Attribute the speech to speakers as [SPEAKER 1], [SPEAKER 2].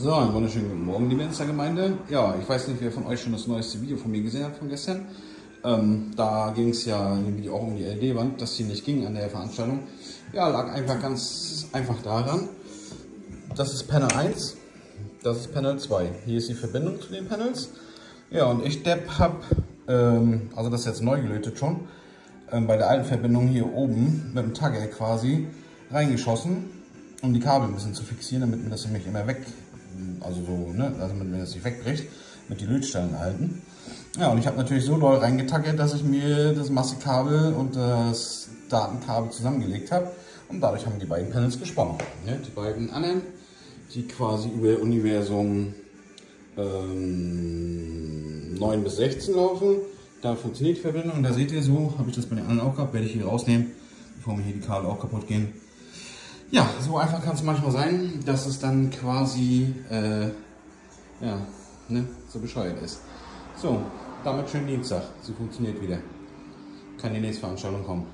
[SPEAKER 1] So, einen wunderschönen guten Morgen, liebe Insta-Gemeinde. Ja, ich weiß nicht, wer von euch schon das neueste Video von mir gesehen hat von gestern. Ähm, da ging es ja in dem Video auch um die LED-Wand, dass sie nicht ging an der Veranstaltung. Ja, lag einfach ganz einfach daran. Das ist Panel 1, das ist Panel 2. Hier ist die Verbindung zu den Panels. Ja, und ich, Depp, habe, ähm, also das ist jetzt neu gelötet schon, ähm, bei der alten Verbindung hier oben mit dem Tagger quasi reingeschossen, um die Kabel ein bisschen zu fixieren, damit mir das nämlich immer weg also so, ne, also damit mir das nicht wegbricht, mit die Lötstellen halten. Ja, und ich habe natürlich so doll reingetackert, dass ich mir das Massekabel und das Datenkabel zusammengelegt habe. Und dadurch haben die beiden Panels gesponnen. Ne? Die beiden anderen, die quasi über Universum ähm, 9 bis 16 laufen. Da funktioniert die Verbindung. Und da seht ihr so, habe ich das bei den anderen auch gehabt, werde ich hier rausnehmen, bevor mir hier die Kabel auch kaputt gehen. Ja, so einfach kann es manchmal sein, dass es dann quasi, äh, ja, ne, so bescheuert ist. So, damit schönen Dienstag. Sie funktioniert wieder. Kann die nächste Veranstaltung kommen.